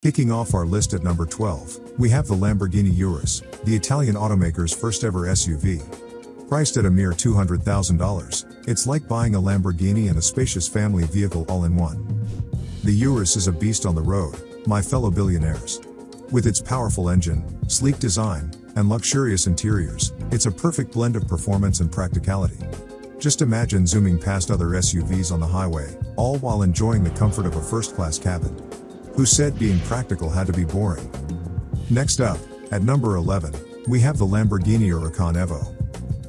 Kicking off our list at number 12, we have the Lamborghini Urus, the Italian automaker's first ever SUV. Priced at a mere $200,000, it's like buying a Lamborghini and a spacious family vehicle all in one. The Urus is a beast on the road, my fellow billionaires. With its powerful engine, sleek design, and luxurious interiors, it's a perfect blend of performance and practicality. Just imagine zooming past other SUVs on the highway, all while enjoying the comfort of a first class cabin. Who said being practical had to be boring? Next up, at number 11, we have the Lamborghini Huracan Evo.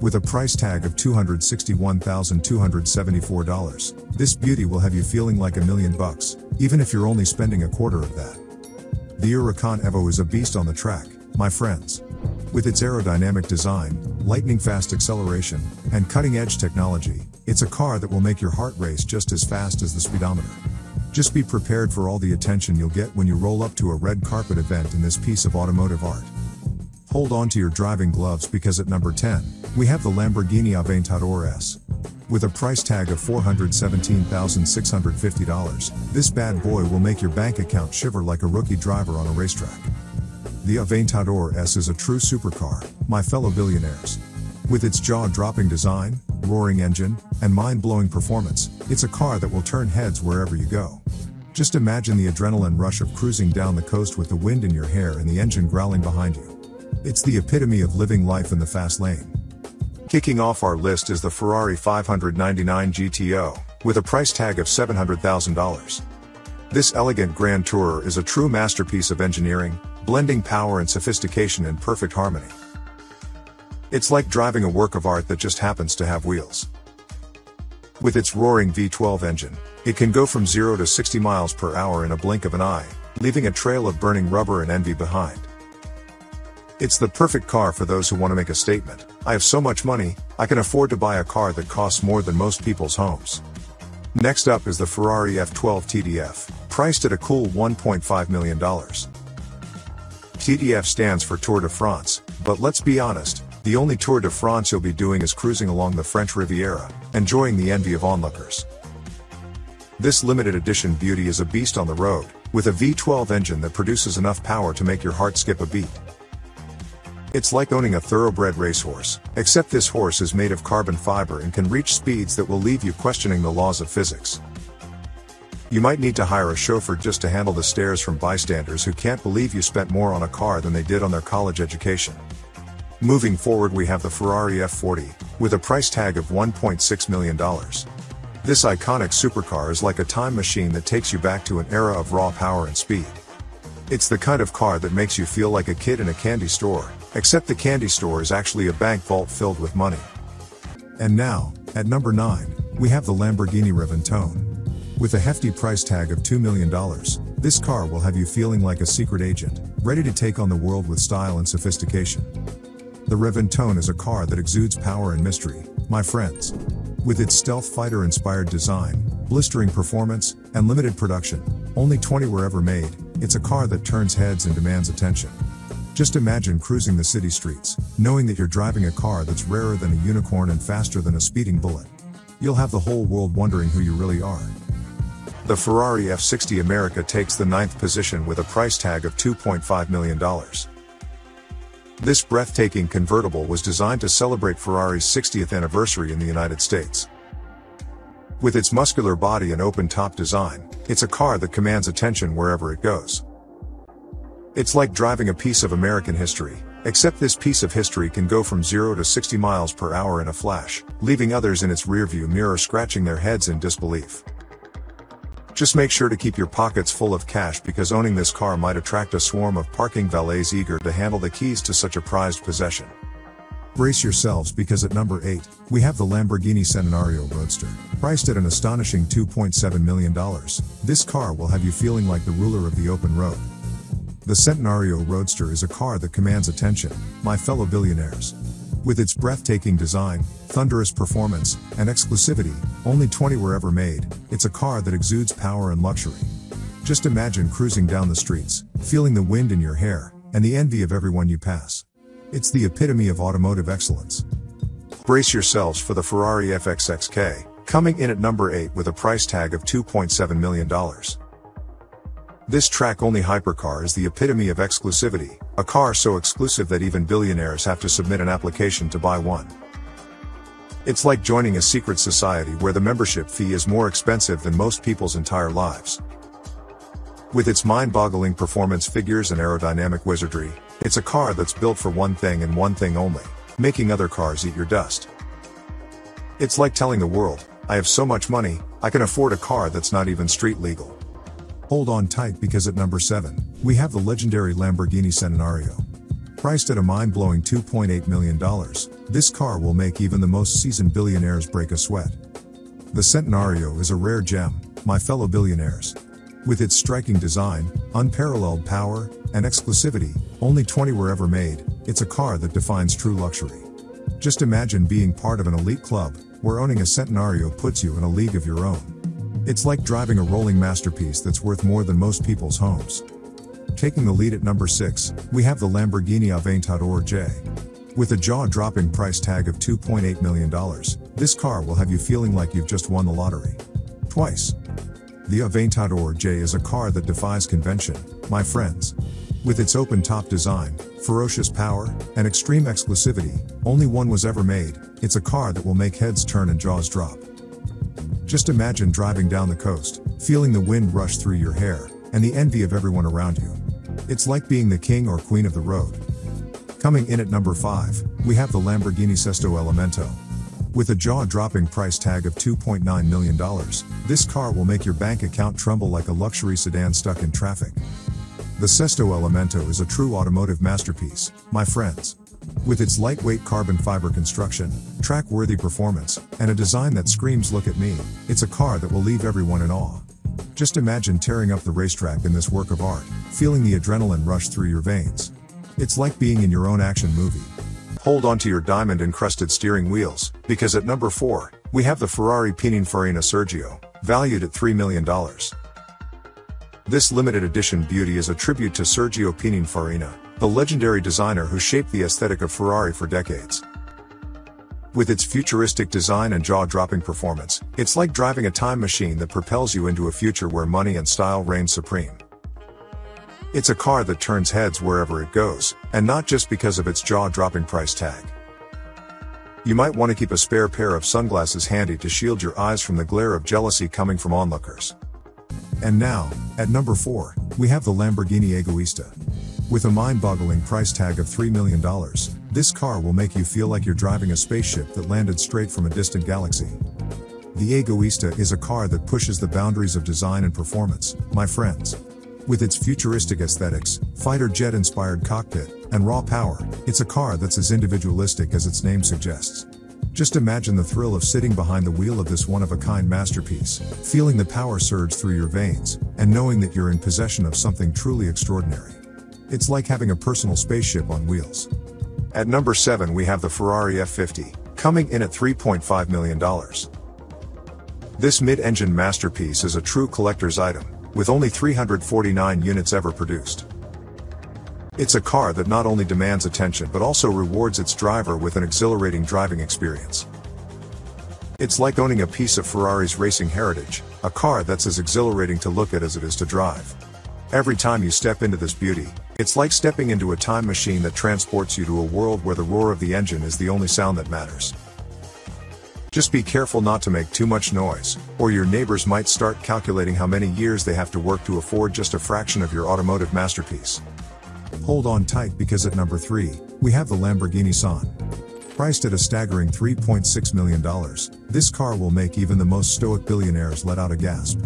With a price tag of $261,274, this beauty will have you feeling like a million bucks, even if you're only spending a quarter of that. The Huracan Evo is a beast on the track, my friends. With its aerodynamic design, lightning fast acceleration, and cutting edge technology, it's a car that will make your heart race just as fast as the speedometer. Just be prepared for all the attention you'll get when you roll up to a red carpet event in this piece of automotive art. Hold on to your driving gloves because at number 10, we have the Lamborghini Aventador S. With a price tag of $417,650, this bad boy will make your bank account shiver like a rookie driver on a racetrack. The Aventador S is a true supercar, my fellow billionaires. With its jaw-dropping design, roaring engine, and mind-blowing performance, it's a car that will turn heads wherever you go. Just imagine the adrenaline rush of cruising down the coast with the wind in your hair and the engine growling behind you. It's the epitome of living life in the fast lane. Kicking off our list is the Ferrari 599 GTO, with a price tag of $700,000. This elegant Grand Tourer is a true masterpiece of engineering, blending power and sophistication in perfect harmony. It's like driving a work of art that just happens to have wheels. With its roaring V12 engine, it can go from 0 to 60 miles per hour in a blink of an eye, leaving a trail of burning rubber and envy behind. It's the perfect car for those who want to make a statement. I have so much money, I can afford to buy a car that costs more than most people's homes. Next up is the Ferrari F12 TDF, priced at a cool $1.5 million. TDF stands for Tour de France, but let's be honest, the only Tour de France you'll be doing is cruising along the French Riviera, enjoying the envy of onlookers. This limited edition beauty is a beast on the road, with a V12 engine that produces enough power to make your heart skip a beat. It's like owning a thoroughbred racehorse, except this horse is made of carbon fiber and can reach speeds that will leave you questioning the laws of physics. You might need to hire a chauffeur just to handle the stares from bystanders who can't believe you spent more on a car than they did on their college education. Moving forward we have the Ferrari F40, with a price tag of $1.6 million. This iconic supercar is like a time machine that takes you back to an era of raw power and speed. It's the kind of car that makes you feel like a kid in a candy store, except the candy store is actually a bank vault filled with money. And now, at number 9, we have the Lamborghini Reventone. With a hefty price tag of $2 million, this car will have you feeling like a secret agent, ready to take on the world with style and sophistication. The Reventone is a car that exudes power and mystery, my friends. With its stealth fighter inspired design, blistering performance, and limited production, only 20 were ever made, it's a car that turns heads and demands attention. Just imagine cruising the city streets, knowing that you're driving a car that's rarer than a unicorn and faster than a speeding bullet. You'll have the whole world wondering who you really are. The Ferrari F60 America takes the ninth position with a price tag of $2.5 million. This breathtaking convertible was designed to celebrate Ferrari's 60th anniversary in the United States. With its muscular body and open-top design, it's a car that commands attention wherever it goes. It's like driving a piece of American history, except this piece of history can go from 0 to 60 miles per hour in a flash, leaving others in its rearview mirror scratching their heads in disbelief. Just make sure to keep your pockets full of cash because owning this car might attract a swarm of parking valets eager to handle the keys to such a prized possession. Brace yourselves because at number 8, we have the Lamborghini Centenario Roadster. Priced at an astonishing $2.7 million, this car will have you feeling like the ruler of the open road. The Centenario Roadster is a car that commands attention, my fellow billionaires. With its breathtaking design, thunderous performance, and exclusivity, only 20 were ever made, it's a car that exudes power and luxury. Just imagine cruising down the streets, feeling the wind in your hair, and the envy of everyone you pass. It's the epitome of automotive excellence. Brace yourselves for the Ferrari FXXK, coming in at number 8 with a price tag of $2.7 million. This track-only hypercar is the epitome of exclusivity, a car so exclusive that even billionaires have to submit an application to buy one. It's like joining a secret society where the membership fee is more expensive than most people's entire lives. With its mind-boggling performance figures and aerodynamic wizardry, it's a car that's built for one thing and one thing only, making other cars eat your dust. It's like telling the world, I have so much money, I can afford a car that's not even street legal. Hold on tight because at number 7, we have the legendary Lamborghini Centenario. Priced at a mind-blowing $2.8 million, this car will make even the most seasoned billionaires break a sweat. The Centenario is a rare gem, my fellow billionaires. With its striking design, unparalleled power, and exclusivity, only 20 were ever made, it's a car that defines true luxury. Just imagine being part of an elite club, where owning a Centenario puts you in a league of your own. It's like driving a rolling masterpiece that's worth more than most people's homes. Taking the lead at number 6, we have the Lamborghini Aventador J. With a jaw-dropping price tag of $2.8 million, this car will have you feeling like you've just won the lottery. Twice. The Aventador J is a car that defies convention, my friends. With its open-top design, ferocious power, and extreme exclusivity, only one was ever made, it's a car that will make heads turn and jaws drop. Just imagine driving down the coast, feeling the wind rush through your hair, and the envy of everyone around you. It's like being the king or queen of the road. Coming in at number 5, we have the Lamborghini Sesto Elemento. With a jaw-dropping price tag of $2.9 million, this car will make your bank account tremble like a luxury sedan stuck in traffic. The Sesto Elemento is a true automotive masterpiece, my friends. With its lightweight carbon fiber construction, track-worthy performance, and a design that screams look at me, it's a car that will leave everyone in awe. Just imagine tearing up the racetrack in this work of art, feeling the adrenaline rush through your veins. It's like being in your own action movie. Hold on to your diamond encrusted steering wheels, because at number 4, we have the Ferrari Pininfarina Sergio, valued at $3 million. This limited edition beauty is a tribute to Sergio Pininfarina, the legendary designer who shaped the aesthetic of Ferrari for decades. With its futuristic design and jaw-dropping performance, it's like driving a time machine that propels you into a future where money and style reign supreme. It's a car that turns heads wherever it goes, and not just because of its jaw-dropping price tag. You might want to keep a spare pair of sunglasses handy to shield your eyes from the glare of jealousy coming from onlookers. And now, at number 4, we have the Lamborghini Egoista. With a mind-boggling price tag of $3 million, this car will make you feel like you're driving a spaceship that landed straight from a distant galaxy. The Egoista is a car that pushes the boundaries of design and performance, my friends. With its futuristic aesthetics, fighter jet inspired cockpit, and raw power, it's a car that's as individualistic as its name suggests. Just imagine the thrill of sitting behind the wheel of this one of a kind masterpiece, feeling the power surge through your veins, and knowing that you're in possession of something truly extraordinary. It's like having a personal spaceship on wheels. At number 7 we have the Ferrari F50, coming in at $3.5 million. This mid-engine masterpiece is a true collector's item, with only 349 units ever produced. It's a car that not only demands attention but also rewards its driver with an exhilarating driving experience. It's like owning a piece of Ferrari's racing heritage, a car that's as exhilarating to look at as it is to drive. Every time you step into this beauty, it's like stepping into a time machine that transports you to a world where the roar of the engine is the only sound that matters. Just be careful not to make too much noise, or your neighbors might start calculating how many years they have to work to afford just a fraction of your automotive masterpiece. Hold on tight because at number 3, we have the Lamborghini Sián. Priced at a staggering $3.6 million, this car will make even the most stoic billionaires let out a gasp.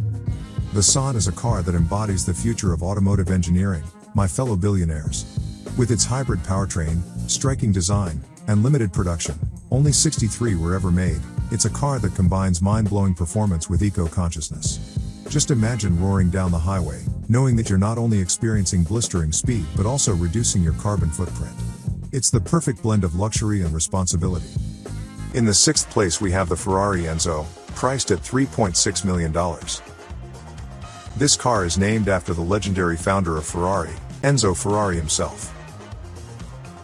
The Sián is a car that embodies the future of automotive engineering, my fellow billionaires. With its hybrid powertrain, striking design, and limited production, only 63 were ever made, it's a car that combines mind-blowing performance with eco-consciousness. Just imagine roaring down the highway, knowing that you're not only experiencing blistering speed but also reducing your carbon footprint. It's the perfect blend of luxury and responsibility. In the sixth place we have the Ferrari Enzo, priced at $3.6 million. This car is named after the legendary founder of Ferrari, Enzo Ferrari himself.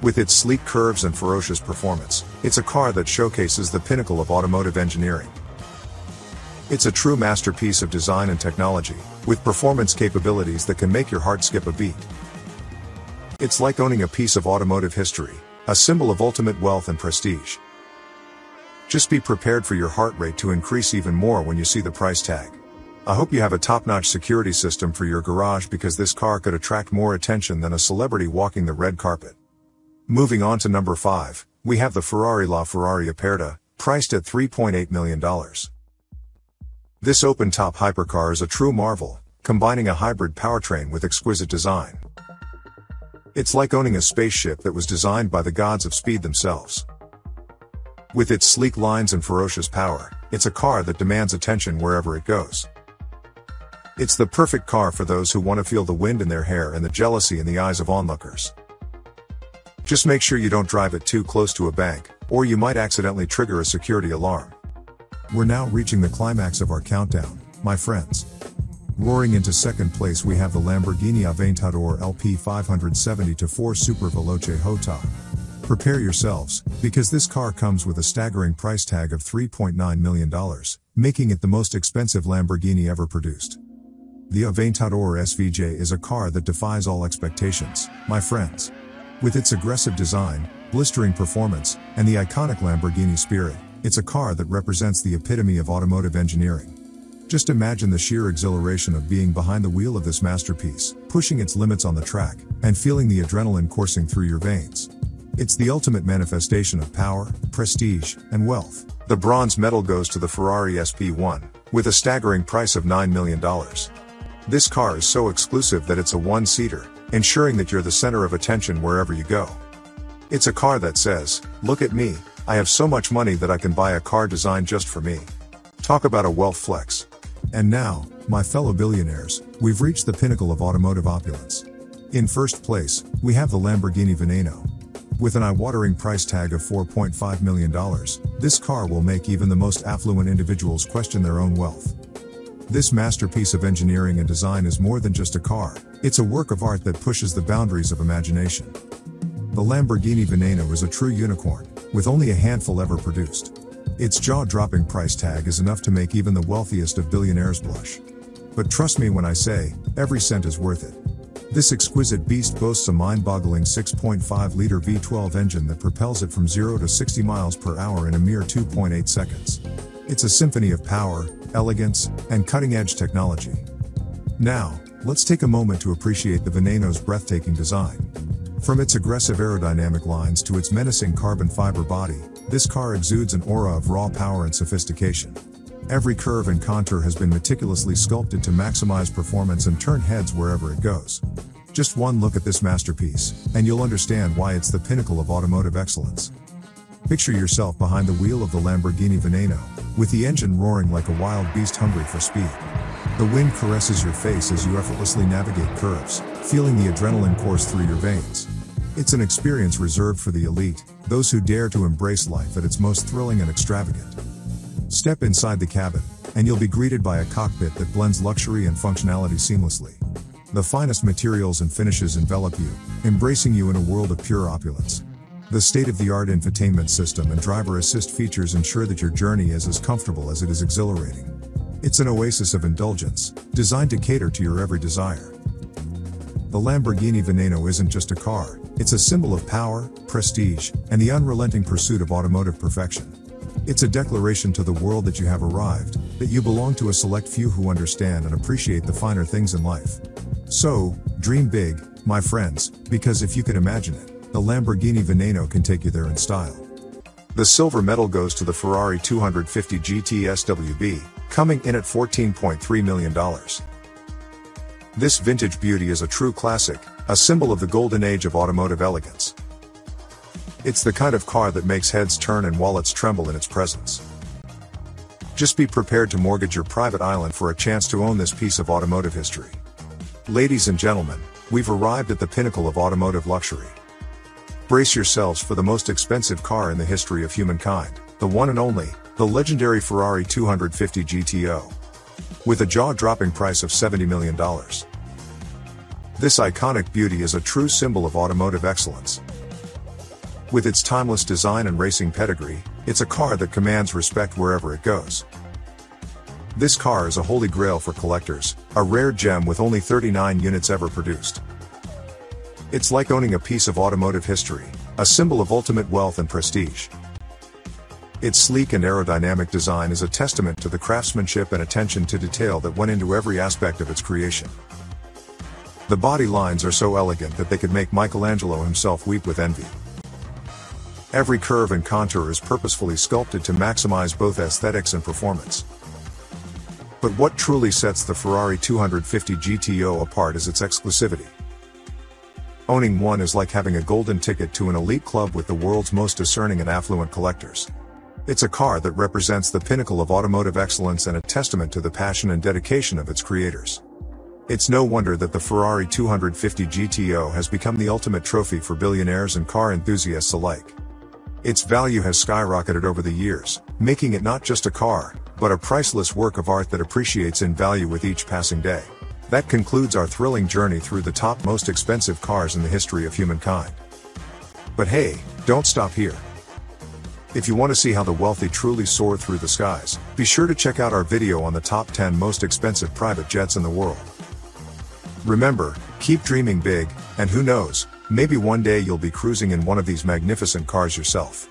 With its sleek curves and ferocious performance, it's a car that showcases the pinnacle of automotive engineering. It's a true masterpiece of design and technology, with performance capabilities that can make your heart skip a beat. It's like owning a piece of automotive history, a symbol of ultimate wealth and prestige. Just be prepared for your heart rate to increase even more when you see the price tag. I hope you have a top-notch security system for your garage because this car could attract more attention than a celebrity walking the red carpet. Moving on to number 5, we have the Ferrari LaFerrari Aperta, priced at $3.8 million. This open-top hypercar is a true marvel, combining a hybrid powertrain with exquisite design. It's like owning a spaceship that was designed by the gods of speed themselves. With its sleek lines and ferocious power, it's a car that demands attention wherever it goes. It's the perfect car for those who want to feel the wind in their hair and the jealousy in the eyes of onlookers. Just make sure you don't drive it too close to a bank, or you might accidentally trigger a security alarm. We're now reaching the climax of our countdown, my friends. Roaring into second place we have the Lamborghini Aventador LP 570-4 Super Veloce Jota. Prepare yourselves, because this car comes with a staggering price tag of $3.9 million, making it the most expensive Lamborghini ever produced. The Aventador SVJ is a car that defies all expectations, my friends. With its aggressive design, blistering performance, and the iconic Lamborghini spirit, it's a car that represents the epitome of automotive engineering. Just imagine the sheer exhilaration of being behind the wheel of this masterpiece, pushing its limits on the track, and feeling the adrenaline coursing through your veins. It's the ultimate manifestation of power, prestige, and wealth. The bronze medal goes to the Ferrari SP1, with a staggering price of $9 million. This car is so exclusive that it's a one-seater, ensuring that you're the center of attention wherever you go. It's a car that says, look at me, I have so much money that I can buy a car designed just for me. Talk about a wealth flex. And now, my fellow billionaires, we've reached the pinnacle of automotive opulence. In first place, we have the Lamborghini Veneno. With an eye-watering price tag of $4.5 million, this car will make even the most affluent individuals question their own wealth. This masterpiece of engineering and design is more than just a car, it's a work of art that pushes the boundaries of imagination. The Lamborghini Veneno is a true unicorn, with only a handful ever produced. Its jaw-dropping price tag is enough to make even the wealthiest of billionaires blush. But trust me when I say, every cent is worth it. This exquisite beast boasts a mind-boggling 6.5-liter V12 engine that propels it from 0 to 60 miles per hour in a mere 2.8 seconds. It's a symphony of power, elegance, and cutting-edge technology. Now, let's take a moment to appreciate the Veneno's breathtaking design. From its aggressive aerodynamic lines to its menacing carbon fiber body, this car exudes an aura of raw power and sophistication. Every curve and contour has been meticulously sculpted to maximize performance and turn heads wherever it goes. Just one look at this masterpiece, and you'll understand why it's the pinnacle of automotive excellence. Picture yourself behind the wheel of the Lamborghini Veneno, with the engine roaring like a wild beast hungry for speed. The wind caresses your face as you effortlessly navigate curves, feeling the adrenaline course through your veins. It's an experience reserved for the elite, those who dare to embrace life at its most thrilling and extravagant. Step inside the cabin, and you'll be greeted by a cockpit that blends luxury and functionality seamlessly. The finest materials and finishes envelop you, embracing you in a world of pure opulence. The state-of-the-art infotainment system and driver assist features ensure that your journey is as comfortable as it is exhilarating. It's an oasis of indulgence, designed to cater to your every desire. The Lamborghini Veneno isn't just a car, it's a symbol of power, prestige, and the unrelenting pursuit of automotive perfection. It's a declaration to the world that you have arrived, that you belong to a select few who understand and appreciate the finer things in life. So, dream big, my friends, because if you can imagine it, the Lamborghini Veneno can take you there in style. The silver medal goes to the Ferrari 250 GT SWB, coming in at $14.3 million. This vintage beauty is a true classic, a symbol of the golden age of automotive elegance. It's the kind of car that makes heads turn and wallets tremble in its presence. Just be prepared to mortgage your private island for a chance to own this piece of automotive history. Ladies and gentlemen, we've arrived at the pinnacle of automotive luxury. Brace yourselves for the most expensive car in the history of humankind, the one and only, the legendary Ferrari 250 GTO. With a jaw-dropping price of $70 million. This iconic beauty is a true symbol of automotive excellence. With its timeless design and racing pedigree, it's a car that commands respect wherever it goes. This car is a holy grail for collectors, a rare gem with only 39 units ever produced. It's like owning a piece of automotive history, a symbol of ultimate wealth and prestige. Its sleek and aerodynamic design is a testament to the craftsmanship and attention to detail that went into every aspect of its creation. The body lines are so elegant that they could make Michelangelo himself weep with envy. Every curve and contour is purposefully sculpted to maximize both aesthetics and performance. But what truly sets the Ferrari 250 GTO apart is its exclusivity. Owning one is like having a golden ticket to an elite club with the world's most discerning and affluent collectors. It's a car that represents the pinnacle of automotive excellence and a testament to the passion and dedication of its creators. It's no wonder that the Ferrari 250 GTO has become the ultimate trophy for billionaires and car enthusiasts alike. Its value has skyrocketed over the years, making it not just a car, but a priceless work of art that appreciates in value with each passing day. That concludes our thrilling journey through the top most expensive cars in the history of humankind. But hey, don't stop here. If you want to see how the wealthy truly soar through the skies, be sure to check out our video on the top 10 most expensive private jets in the world. Remember, keep dreaming big, and who knows, maybe one day you'll be cruising in one of these magnificent cars yourself.